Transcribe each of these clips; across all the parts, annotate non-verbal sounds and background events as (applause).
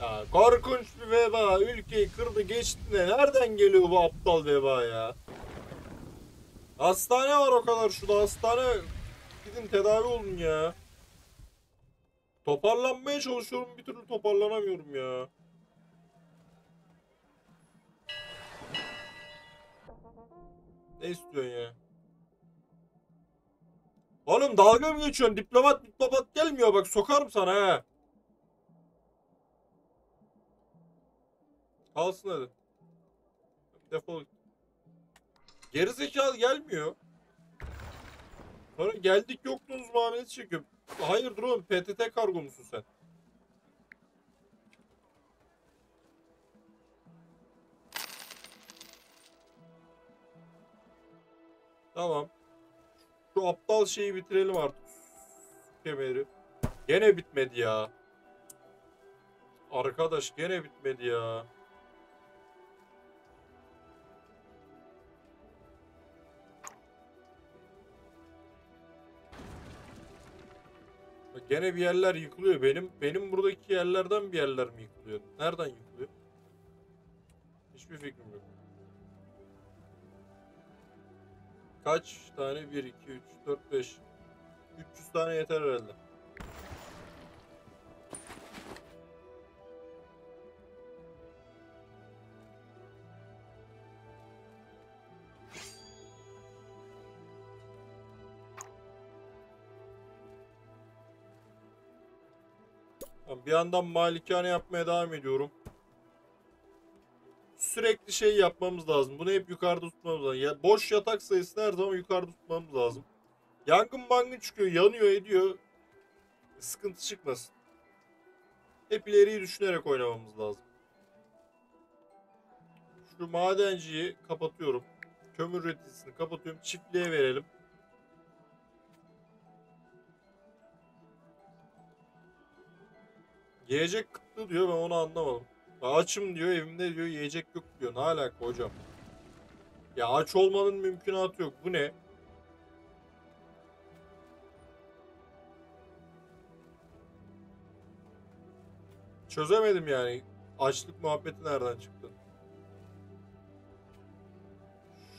Ya korkunç bir veba ülkeyi kırdı geçti de nereden geliyor bu aptal veba ya? Hastane var o kadar şurada hastane. Gidin tedavi olun ya. Toparlanmaya çalışıyorum bir türlü toparlanamıyorum ya. Ne istiyorsun ya? Oğlum dalga mı geçiyorsun? Diplomat diplomat gelmiyor bak sokarım sana he. Kalsın hadi. Defol. Geri zekalı gelmiyor. Sonra geldik yoktunuz muamelesi çekiyor. Hayırdır oğlum PTT kargo musun sen? Tamam. Şu aptal şeyi bitirelim artık. Kemeri. Gene bitmedi ya. Arkadaş gene bitmedi ya. Gene bir yerler yıkılıyor. Benim benim buradaki yerlerden bir yerler mi yıkılıyor? Nereden yıkılıyor? Hiçbir fikrim yok. Kaç tane? 1, 2, 3, 4, 5. 300 tane yeter herhalde. Bir yandan malikane yapmaya devam ediyorum. Sürekli şey yapmamız lazım. Bunu hep yukarıda tutmamız lazım. Ya, boş yatak sayısını her zaman yukarıda tutmamız lazım. Yangın mangın çıkıyor, yanıyor ediyor. Sıkıntı çıkmasın. Hep ileriyi düşünerek oynamamız lazım. Şu madenciyi kapatıyorum. Kömür üreticisini kapatıyorum. Çiftliğe verelim. Yiyecek kıtlığı diyor ben onu anlamadım. Açım diyor evimde diyor yiyecek yok diyor. Ne alaka hocam? Ya aç olmanın mümkünatı yok. Bu ne? Çözemedim yani. Açlık muhabbeti nereden çıktı?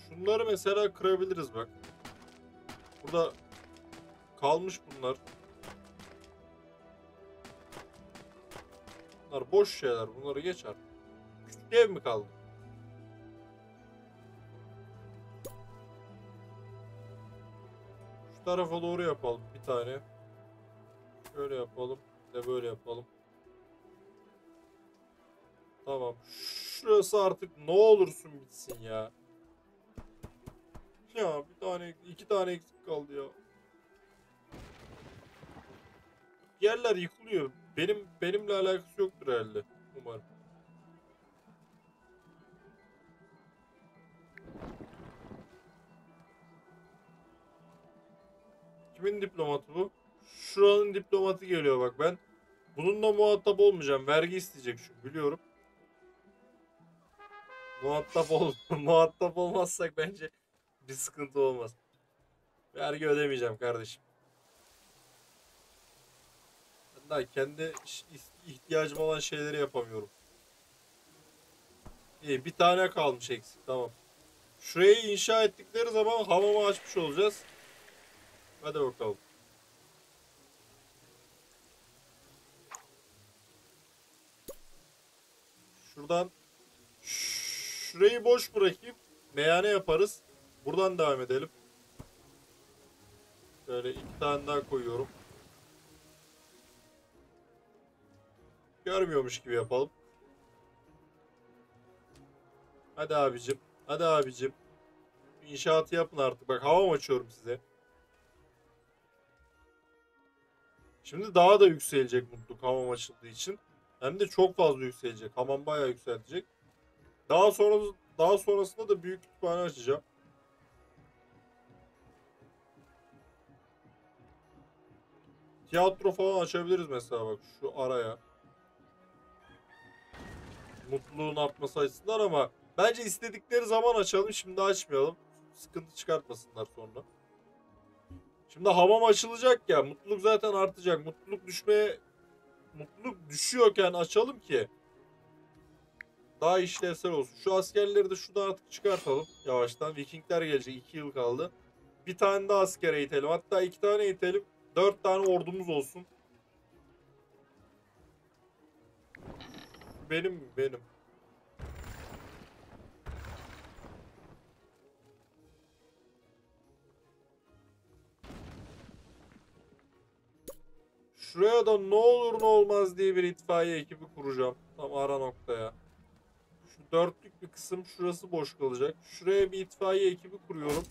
Şunları mesela kırabiliriz bak. Burada kalmış bunlar. Bunlar boş şeyler. Bunları geç artık. Küçük ev mi kaldı? Şu tarafa doğru yapalım bir tane. Şöyle yapalım. De böyle yapalım. Tamam. Şurası artık ne olursun bitsin ya. Ya bir tane iki tane eksik kaldı ya. Yerler yıkılıyor. Benim benimle alakası yoktur herhalde. Umarım. Kimin diplomatı bu? Şuranın diplomatı geliyor bak ben. Bununla muhatap olmayacağım. Vergi isteyecek çünkü biliyorum. Muhatap ol (laughs) muhatap olmazsak bence bir sıkıntı olmaz. Vergi ödemeyeceğim kardeşim. Daha kendi ihtiyacım olan şeyleri yapamıyorum. İyi bir tane kalmış eksik tamam. Şurayı inşa ettikleri zaman hamamı açmış olacağız. Hadi bakalım. Şuradan şurayı boş bırakayım. Meyhane yaparız. Buradan devam edelim. Şöyle iki tane daha koyuyorum. Görmüyormuş gibi yapalım. Hadi abicim. Hadi abicim. İnşaatı yapın artık. Bak hava açıyorum size. Şimdi daha da yükselecek mutluluk hamam açıldığı için. Hem de çok fazla yükselecek. Hamam bayağı yükseltecek. Daha sonra daha sonrasında da büyük kütüphane açacağım. Tiyatro falan açabiliriz mesela bak şu araya. Mutluluğun artması açısından ama bence istedikleri zaman açalım şimdi açmayalım. Sıkıntı çıkartmasınlar sonra. Şimdi hamam açılacak ya mutluluk zaten artacak. Mutluluk düşmeye mutluluk düşüyorken açalım ki daha işlevsel olsun. Şu askerleri de şuradan artık çıkartalım yavaştan. Vikingler gelecek 2 yıl kaldı. Bir tane daha asker eğitelim. Hatta iki tane eğitelim. Dört tane ordumuz olsun. Benim? Benim. Şuraya da ne olur ne olmaz diye bir itfaiye ekibi kuracağım. Tam ara noktaya. Şu dörtlük bir kısım şurası boş kalacak. Şuraya bir itfaiye ekibi kuruyorum.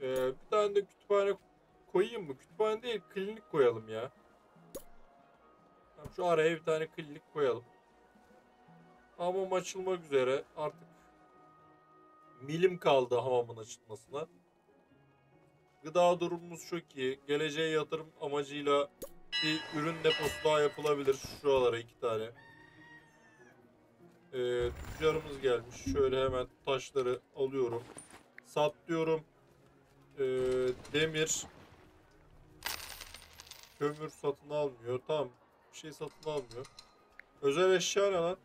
Ee, bir tane de kütüphane koyayım mı? Kütüphane değil klinik koyalım ya. Şu araya bir tane klinik koyalım. Hamam açılmak üzere. Artık milim kaldı hamamın açılmasına. Gıda durumumuz çok iyi. Geleceğe yatırım amacıyla bir ürün deposu daha yapılabilir. Şuralara iki tane. Ee, tüccarımız gelmiş. Şöyle hemen taşları alıyorum. Sat diyorum. Ee, demir. Kömür satın almıyor. Tamam. Bir şey satın almıyor. Özel eşya ne lan?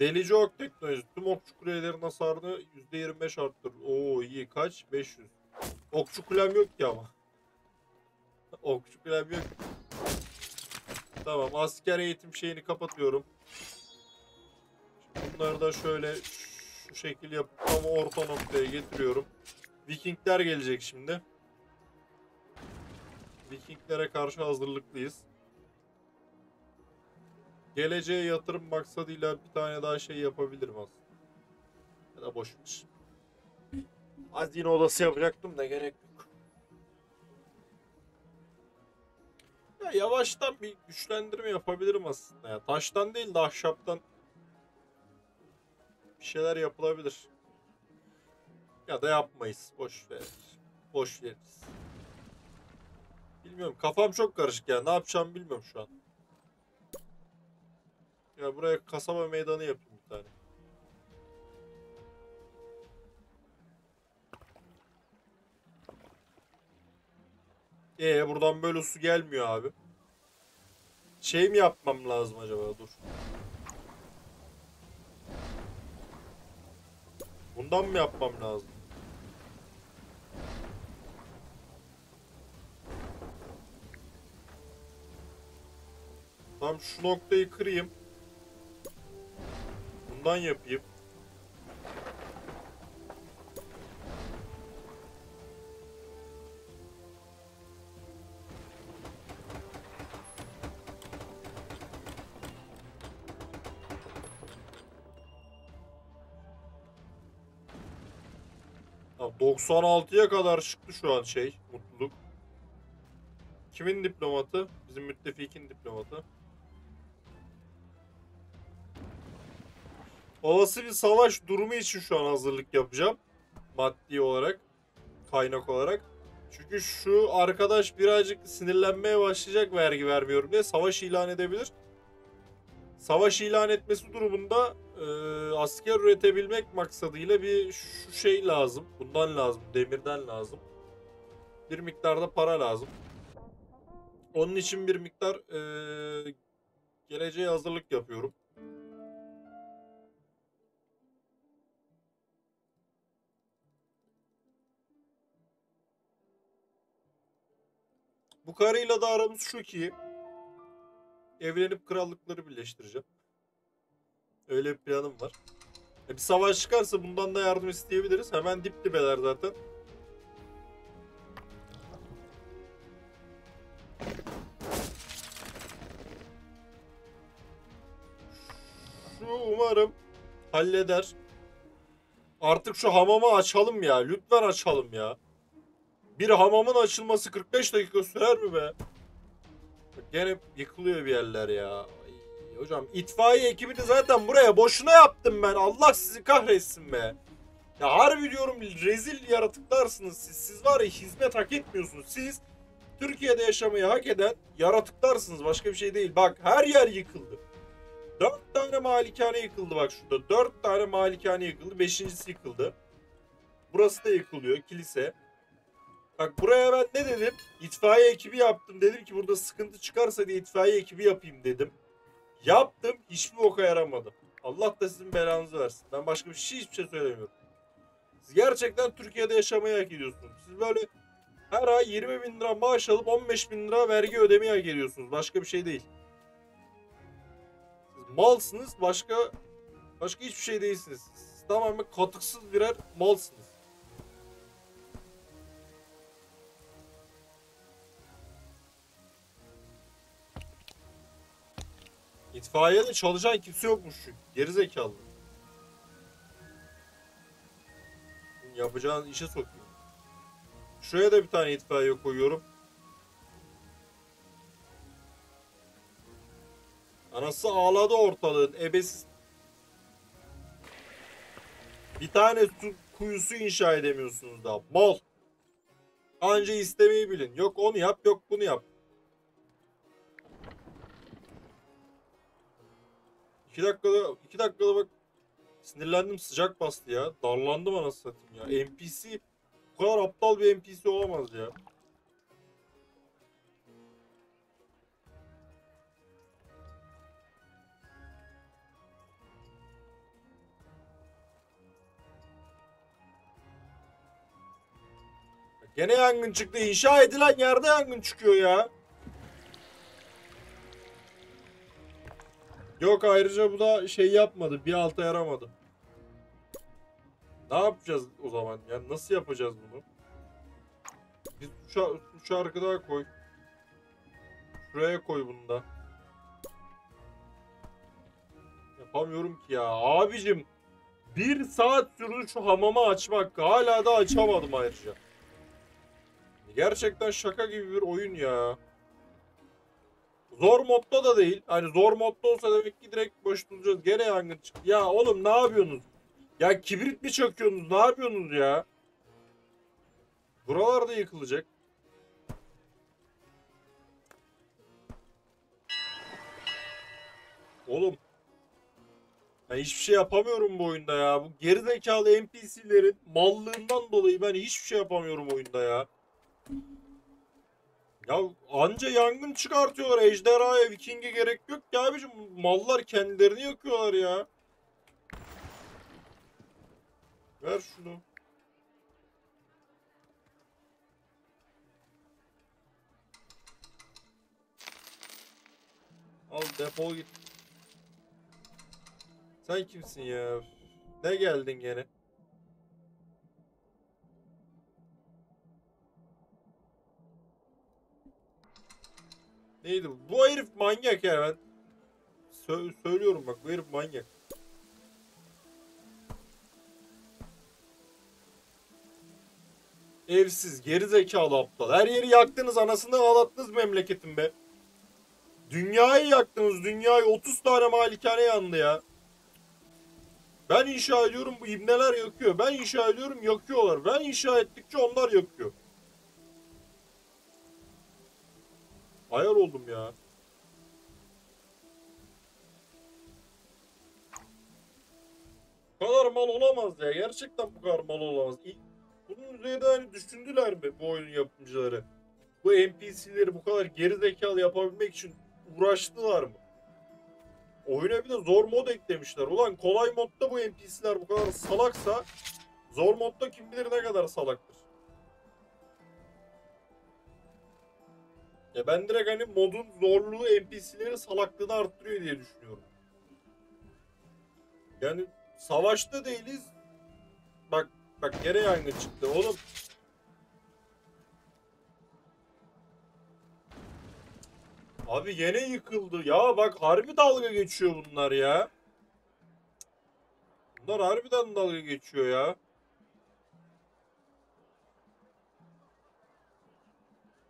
Delici ok teknolojisi. Tüm okçu kulelerin hasarını %25 arttırır. Oo iyi. Kaç? 500. Okçu kulem yok ki ama. (laughs) Okçu kulem yok. Tamam asker eğitim şeyini kapatıyorum. Bunları da şöyle şu şekil yapıp tam orta noktaya getiriyorum. Vikingler gelecek şimdi. Vikinglere karşı hazırlıklıyız. Geleceğe yatırım maksadıyla bir tane daha şey yapabilirim aslında. Ya da boşmuş. Hazine odası yapacaktım da gerek yok. Ya yavaştan bir güçlendirme yapabilirim aslında ya. Taştan değil de ahşaptan bir şeyler yapılabilir. Ya da yapmayız. Boş ver. Boş veririz. Bilmiyorum. Kafam çok karışık ya. Ne yapacağımı bilmiyorum şu an. Ya buraya kasaba meydanı yapayım bir tane. Ee buradan böyle su gelmiyor abi. Şey mi yapmam lazım acaba? Dur. Bundan mı yapmam lazım? Tam şu noktayı kırayım. Bundan yapayım. Tamam, 96'ya kadar çıktı şu an şey mutluluk. Kimin diplomatı? Bizim müttefikin diplomatı. Olası bir savaş durumu için şu an hazırlık yapacağım. Maddi olarak, kaynak olarak. Çünkü şu arkadaş birazcık sinirlenmeye başlayacak vergi vermiyorum diye savaş ilan edebilir. Savaş ilan etmesi durumunda e, asker üretebilmek maksadıyla bir şu şey lazım. Bundan lazım, demirden lazım. Bir miktarda para lazım. Onun için bir miktar e, geleceğe hazırlık yapıyorum. Bu karıyla da aramız şu ki evlenip krallıkları birleştireceğim. Öyle bir planım var. E, bir savaş çıkarsa bundan da yardım isteyebiliriz. Hemen dip dibeler zaten. Şu umarım halleder. Artık şu hamamı açalım ya. Lütfen açalım ya. Bir hamamın açılması 45 dakika sürer mi be? Bak Gene yıkılıyor bir yerler ya. Ay, hocam itfaiye ekibini zaten buraya boşuna yaptım ben. Allah sizi kahretsin be. Ya harbi diyorum rezil yaratıklarsınız siz. Siz var ya hizmet hak etmiyorsunuz. Siz Türkiye'de yaşamayı hak eden yaratıklarsınız. Başka bir şey değil. Bak her yer yıkıldı. Dört tane malikane yıkıldı bak şurada. Dört tane malikane yıkıldı. Beşincisi yıkıldı. Burası da yıkılıyor. Kilise. Bak buraya ben ne dedim? İtfaiye ekibi yaptım. Dedim ki burada sıkıntı çıkarsa diye itfaiye ekibi yapayım dedim. Yaptım. Hiçbir boka yaramadı. Allah da sizin belanızı versin. Ben başka bir şey hiçbir şey söylemiyorum. Siz gerçekten Türkiye'de yaşamayı hak ediyorsunuz. Siz böyle her ay 20 bin lira maaş alıp 15 bin lira vergi ödemeyi hak ediyorsunuz. Başka bir şey değil. Siz malsınız. Başka başka hiçbir şey değilsiniz. Siz tamamen katıksız birer malsınız. İtfaiyede çalışan kimse yokmuş çünkü. Geri zekalı. Yapacağın işe sokuyor. Şuraya da bir tane itfaiye koyuyorum. Anası ağladı ortalığın. Ebesiz. Bir tane su kuyusu inşa edemiyorsunuz daha. Mal. Anca istemeyi bilin. Yok onu yap, yok bunu yap. İki dakikada, iki dakikada bak sinirlendim sıcak bastı ya. Darlandım anasını satayım ya. NPC bu kadar aptal bir NPC olamaz ya. Gene yangın çıktı. İnşa edilen yerde yangın çıkıyor ya. Yok ayrıca bu da şey yapmadı. Bir alta yaramadı. Ne yapacağız o zaman? Yani nasıl yapacağız bunu? Bir şu, şarkı daha koy. Şuraya koy bunu da. Yapamıyorum ki ya. Abicim bir saat sürdü şu hamamı açmak. Hala da açamadım ayrıca. Gerçekten şaka gibi bir oyun ya. Zor modda da değil. Hani zor modda olsa demek ki direkt boş duracağız. Gene yangın çıktı. Ya oğlum ne yapıyorsunuz? Ya kibrit mi çakıyorsunuz? Ne yapıyorsunuz ya? Buralar da yıkılacak. Oğlum. Ben hiçbir şey yapamıyorum bu oyunda ya. Bu gerizekalı NPC'lerin mallığından dolayı ben hiçbir şey yapamıyorum oyunda ya. Ya anca yangın çıkartıyorlar. Ejderhaya, Viking'e gerek yok ya abicim. Mallar kendilerini yakıyorlar ya. Ver şunu. Al defol git. Sen kimsin ya? Ne geldin gene? Neydi bu? Bu herif manyak ya ben. Sö- söylüyorum bak bu herif manyak. Evsiz, geri zekalı aptal. Her yeri yaktınız, anasını ağlattınız memleketin be. Dünyayı yaktınız, dünyayı 30 tane malikane yandı ya. Ben inşa ediyorum, bu ibneler yakıyor. Ben inşa ediyorum, yakıyorlar. Ben inşa ettikçe onlar yakıyor. Ayar oldum ya. Bu kadar mal olamaz ya. Gerçekten bu kadar mal olamaz. Bunun üzerine hani düşündüler mi bu oyunun yapımcıları? Bu NPC'leri bu kadar geri zekalı yapabilmek için uğraştılar mı? Oyuna bir de zor mod eklemişler. Ulan kolay modda bu NPC'ler bu kadar salaksa zor modda kim bilir ne kadar salaktır. Ya ben direkt hani modun zorluğu NPC'lerin salaklığını arttırıyor diye düşünüyorum. Yani savaşta değiliz. Bak bak gene yangın çıktı oğlum. Abi yine yıkıldı. Ya bak harbi dalga geçiyor bunlar ya. Bunlar harbiden dalga geçiyor ya.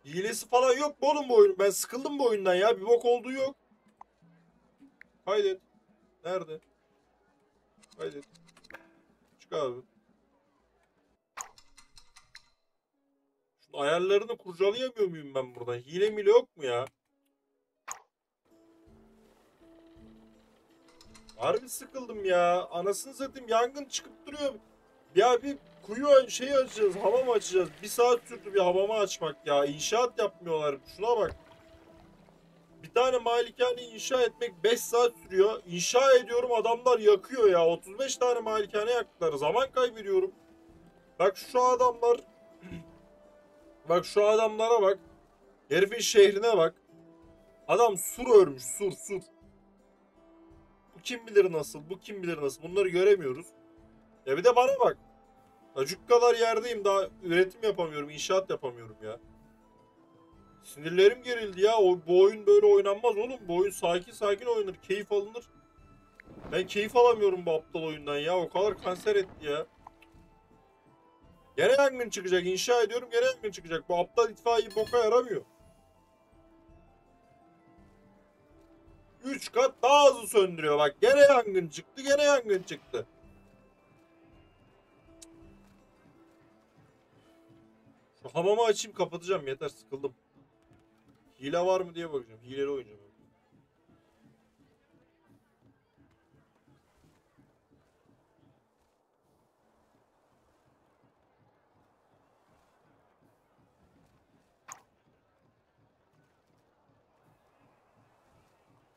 Hilesi falan yok mu oğlum bu oyun? Ben sıkıldım bu oyundan ya. Bir bok olduğu yok. Haydi. Nerede? Haydi. Çık abi. Şunun ayarlarını kurcalayamıyor muyum ben buradan? Hile mile yok mu ya? Harbi sıkıldım ya. Anasını satayım yangın çıkıp duruyor. Ya bir kuyu şey açacağız, hamam açacağız. Bir saat sürdü bir hamamı açmak ya. İnşaat yapmıyorlar. Şuna bak. Bir tane malikane inşa etmek 5 saat sürüyor. İnşa ediyorum adamlar yakıyor ya. 35 tane malikane yaktılar. Zaman kaybediyorum. Bak şu adamlar (clears throat) Bak şu adamlara bak. Herifin şehrine bak. Adam sur örmüş sur sur. Bu kim bilir nasıl, bu kim bilir nasıl. Bunları göremiyoruz. Ya bir de bana bak. Acık kadar yerdeyim daha üretim yapamıyorum, inşaat yapamıyorum ya. Sinirlerim gerildi ya. O, bu oyun böyle oynanmaz oğlum. Bu oyun sakin sakin oynanır, keyif alınır. Ben keyif alamıyorum bu aptal oyundan ya. O kadar kanser etti ya. Gene yangın çıkacak. İnşa ediyorum gene yangın çıkacak. Bu aptal itfaiye boka yaramıyor. 3 kat daha hızlı söndürüyor. Bak gene yangın çıktı. Gene yangın çıktı. Hamamı açayım kapatacağım. Yeter sıkıldım. Hile var mı diye bakacağım. Hileli oynayacağım.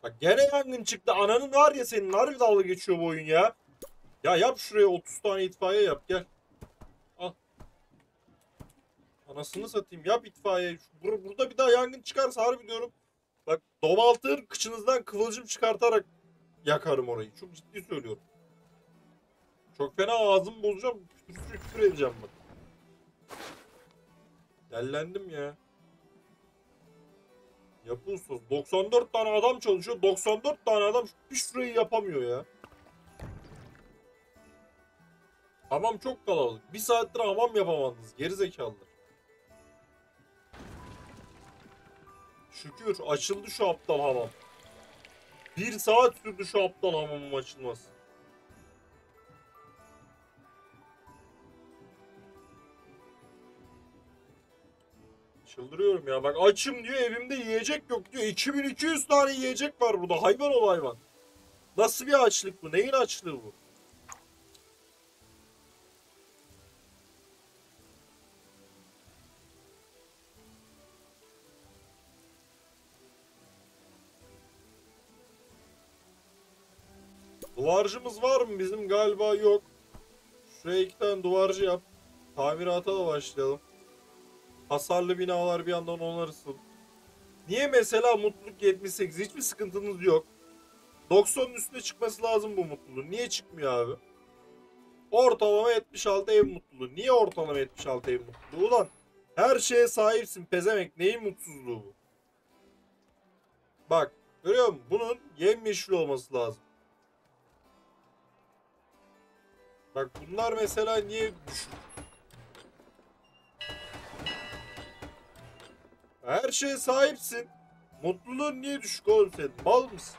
Bak gene yangın çıktı. Ananın var ya senin harbi dalga geçiyor bu oyun ya. Ya yap şuraya 30 tane itfaiye yap gel. Al. Anasını satayım yap itfaiye. Bur burada bir daha yangın çıkarsa harbi diyorum. Bak domaltır kıçınızdan kıvılcım çıkartarak yakarım orayı. Çok ciddi söylüyorum. Çok fena ağzımı bozacağım. Küfür küfür edeceğim bak. Dellendim ya. Yapı ustası. 94 tane adam çalışıyor. 94 tane adam bir şurayı yapamıyor ya. Hamam çok kalabalık. Bir saattir hamam yapamadınız. Geri zekalılar. Şükür açıldı şu aptal hamam. Bir saat sürdü şu aptal hamamın açılması. Çıldırıyorum ya. Bak açım diyor evimde yiyecek yok diyor. 2200 tane yiyecek var burada. Hayvan ol hayvan. Nasıl bir açlık bu? Neyin açlığı bu? Duvarcımız var mı? Bizim galiba yok. Şuraya iki tane duvarcı yap. Tamirata da başlayalım. Hasarlı binalar bir yandan onarısın. Niye mesela mutluluk 78 hiçbir sıkıntınız yok. 90'ın üstüne çıkması lazım bu mutluluğun. Niye çıkmıyor abi? Ortalama 76 ev mutluluğu. Niye ortalama 76 ev mutluluğu? Ulan her şeye sahipsin pezemek. Neyin mutsuzluğu bu? Bak görüyor musun? Bunun yemyeşil olması lazım. Bak bunlar mesela niye düşük? Her şeye sahipsin. Mutluluğun niye düşük oğlum senin? Mal mısın?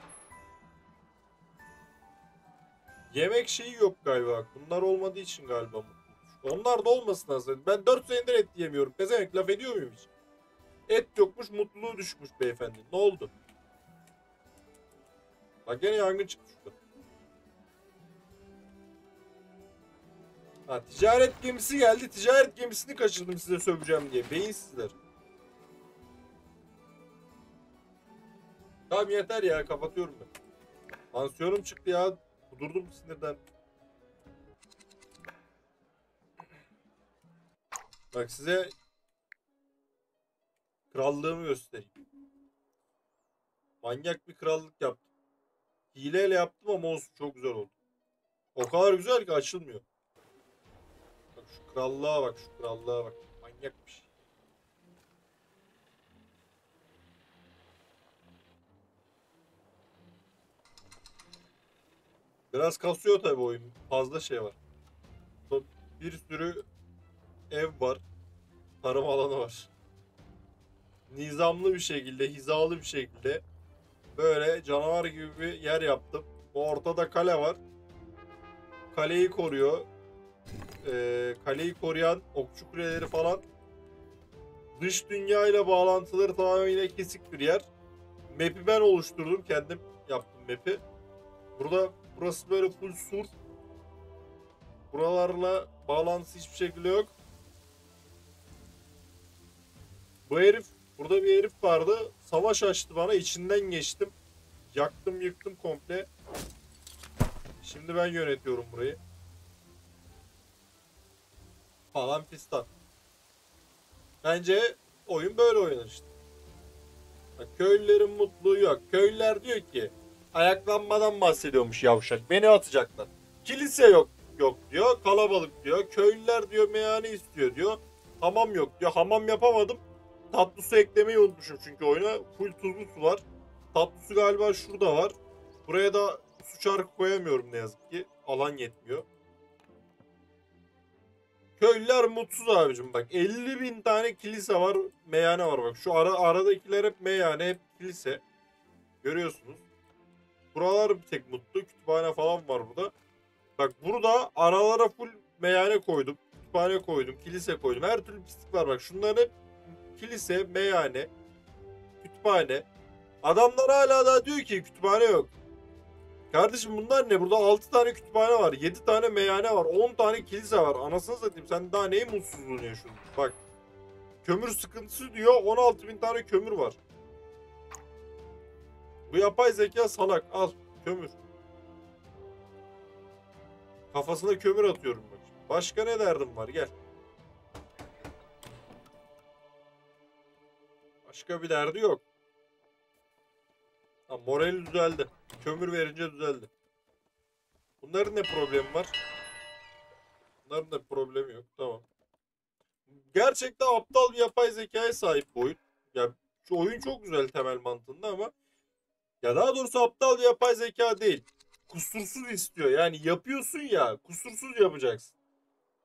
Yemek şeyi yok galiba. Bunlar olmadığı için galiba mutluluk. Onlar da olmasın aslında. Ben 4 senedir et yemiyorum. Pezevenk laf ediyor muyum hiç? Et yokmuş mutluluğu düşmüş beyefendi. Ne oldu? Bak gene yangın çıktı şurada. Ha ticaret gemisi geldi. Ticaret gemisini kaçırdım size söveceğim diye. Beyinsizler. Tamam yeter ya kapatıyorum ben. Tansiyonum çıktı ya. Kudurdum sinirden. Bak size krallığımı göstereyim. Manyak bir krallık yaptım. Hileyle yaptım ama olsun çok güzel oldu. O kadar güzel ki açılmıyor. Krallığa bak şu krallığa bak. Manyak bir şey. Biraz kasıyor tabii oyun. Fazla şey var. Bir sürü ev var. Tarım alanı var. Nizamlı bir şekilde, hizalı bir şekilde böyle canavar gibi bir yer yaptım. Ortada kale var. Kaleyi koruyor. Ee, kaleyi koruyan okçu kuleleri falan. Dış dünya ile bağlantıları tamamıyla kesik bir yer. Map'i ben oluşturdum. Kendim yaptım map'i. Burada burası böyle full sur. Buralarla Bağlantısı hiçbir şekilde yok. Bu herif, burada bir herif vardı. Savaş açtı bana. içinden geçtim. Yaktım yıktım komple. Şimdi ben yönetiyorum burayı. Falan fistan. Bence oyun böyle oynanır işte. Köylülerin mutluluğu yok. Köylüler diyor ki ayaklanmadan bahsediyormuş yavşak. Beni atacaklar. Kilise yok yok diyor. Kalabalık diyor. Köylüler diyor meyhane istiyor diyor. Hamam yok diyor. Hamam yapamadım. Tatlı su eklemeyi unutmuşum çünkü oyuna. Full tuzlu su var. Tatlı su galiba şurada var. Buraya da su çarkı koyamıyorum ne yazık ki. Alan yetmiyor. Köylüler mutsuz abicim bak. 50 bin tane kilise var meyhane var bak. Şu ara aradakiler hep meyhane hep kilise. Görüyorsunuz. Buralar bir tek mutlu. Kütüphane falan var burada. Bak burada aralara full meyhane koydum kütüphane koydum kilise koydum. Her türlü pislik var bak. Şunların hep kilise meyhane kütüphane. Adamlar hala da diyor ki kütüphane yok. Kardeşim bunlar ne? Burada 6 tane kütüphane var. 7 tane meyhane var. 10 tane kilise var. Anasını satayım. Sen daha neyin mutsuzluğunu yaşıyorsun? Bak. Kömür sıkıntısı diyor. 16 bin tane kömür var. Bu yapay zeka salak. Al. Kömür. Kafasına kömür atıyorum bak. Başka ne derdim var? Gel. Başka bir derdi yok. Ha, morali düzeldi. Kömür verince düzeldi. Bunların ne problemi var? Bunların da problemi yok. Tamam. Gerçekten aptal bir yapay zekaya sahip bu oyun. Ya şu oyun çok güzel temel mantığında ama ya daha doğrusu aptal bir yapay zeka değil. Kusursuz istiyor. Yani yapıyorsun ya kusursuz yapacaksın.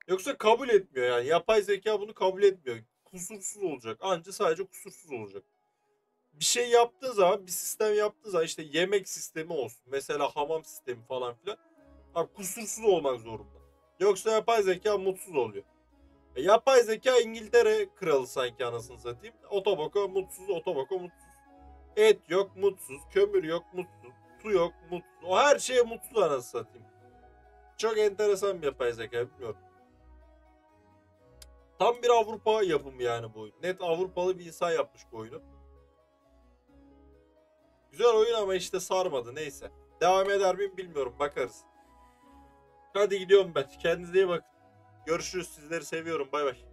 Yoksa kabul etmiyor yani. Yapay zeka bunu kabul etmiyor. Kusursuz olacak. Anca sadece kusursuz olacak bir şey yaptığı zaman bir sistem yaptığı zaman işte yemek sistemi olsun. Mesela hamam sistemi falan filan. Abi kusursuz olmak zorunda. Yoksa yapay zeka mutsuz oluyor. E, yapay zeka İngiltere kralı sanki anasını satayım. Otobako mutsuz, otobako mutsuz. Et yok mutsuz, kömür yok mutsuz, su yok mutsuz. O her şeye mutsuz anasını satayım. Çok enteresan bir yapay zeka bilmiyorum. Tam bir Avrupa yapımı yani bu oyun. Net Avrupalı bir insan yapmış bu oyunu. Güzel oyun ama işte sarmadı neyse. Devam eder miyim bilmiyorum bakarız. Hadi gidiyorum ben. Kendinize iyi bakın. Görüşürüz. Sizleri seviyorum. Bay bay.